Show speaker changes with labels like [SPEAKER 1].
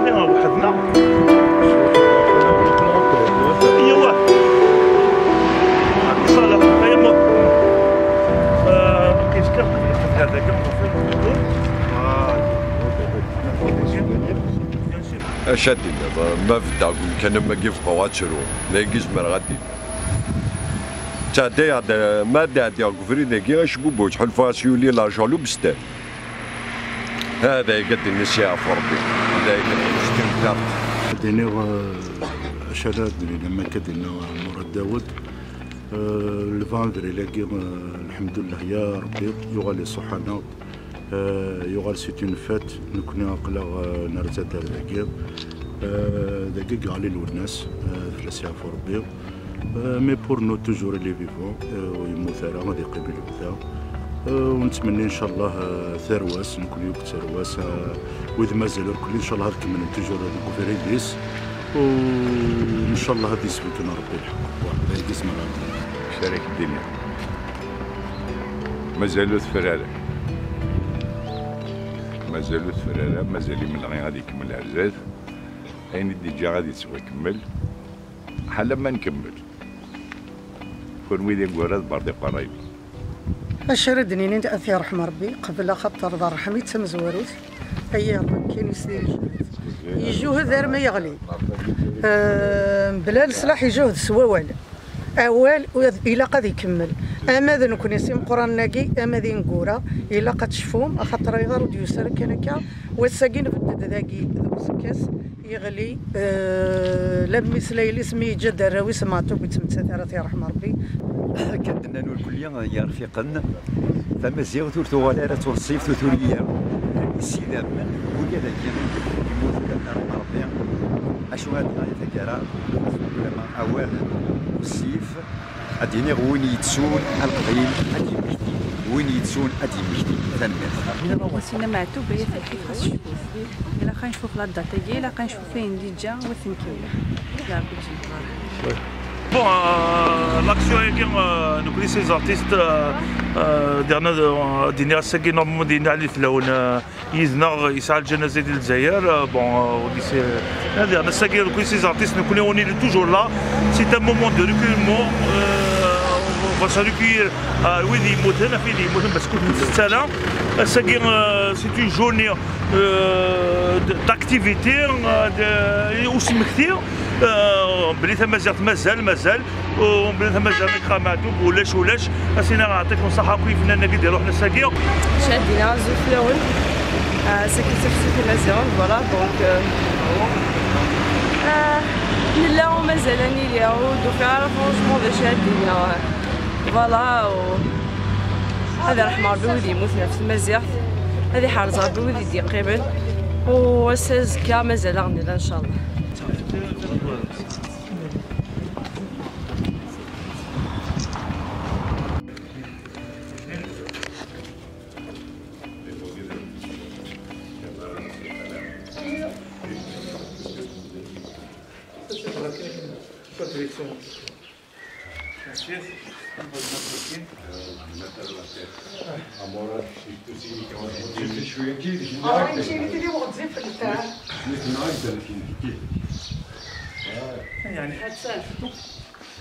[SPEAKER 1] علينا دابا ما فدا آه، كان ما كيبقاو غاتشرو لا يجيش مال غادي تعدي هذا ما تعدي كفري داكي غاشبوبو شحال فاس يولي لا جالو بستان. هذا يقدر نسيها فوربي ربي هذا يقد الاستمتاع
[SPEAKER 2] دينيغ شلاد لما كدنا مراد داود الفاندري لاقي الحمد لله يا ربي يغالي صحانا يغال سيت اون فات نكوني اقلا نرزا دار ذاكي ذاكي غالي الناس فلاسيا في ربي. مي بور نو توجور لي فيفون ويموت راه غادي قبل بدا ونتمنى إن شاء الله ثرواس نكون يوك ثرواس واذا مازال الكل إن شاء الله من توجور هذيك فريديس وإن شاء الله هذه يسبقنا ربي الحق. واحد يسمع
[SPEAKER 1] شارك الدنيا. مازالو ثفرارة مازالو ثفرارة مازال من غير غادي يكمل عزاز. أين ديجا غادي تسوى يكمل؟ حالا ما نكمل. كون ويدي قراد باردي قرايب
[SPEAKER 3] الشردني نين أثي رحمة ربي قبل خطر دار رحمي تم زواروت أي ربي كاين يسير. يجوه دار ما يغلي. آه بلا السلاح يجوه سواوال. أول إلا قد يكمل. أما يسيم قرآن ناقي أما ذي نقورا إلا قد شفوم أخطر يغار وديوسر كنكا والساقين بدد ذاقي ذو سكاس يغلي آه لم ليلي سمي جد الراوي سمعتو بتمتثرت يا رحمة ربي.
[SPEAKER 4] كدنا كل يوم يا رفيقنا فما زيغ ثور ثوالي راه ثور ثوريا السيدة من ويا ذاك يموت لنا ربي اشو هاد تكرا لما اول أديني وين يتسون القضيل ادي مجدي وين يتسون ادي مجدي ثمت
[SPEAKER 5] وسينا معتوب هي كيف خاص نشوف الا خنشوف لا داتا إلا خنشوف فين اللي جا وثنكيو لا بجي
[SPEAKER 6] Bon, euh, l'action est euh, nous connaissons ces artistes dernier دينا ساكي نورمالمون دينا على الفلاون يزنا يسعى الجنازه ديال الجزائر بون وديسي هذا أنا ساكي كل سي artistes nous connaissons on est toujours là. C'est un moment c'est une journée d'activité وسم كثير بلي ثم زرت مازال مازال وبلي ثم زرت كراماتو ولاش ولاش اسينا نعطيكم الصحه كيف فنان قد يروح للساقيه
[SPEAKER 5] شادينا زوج فلاون ساكن في المزيان فوالا دونك لا ومازال اني اليهود وفعلا فرونشمون ذا شادينا فوالا هذا رحمة ربي ودي يموت نفس المزيح هذه حارز ربي ودي يدي قبل. وساز كا مازال غني إن شاء الله.
[SPEAKER 6] يعني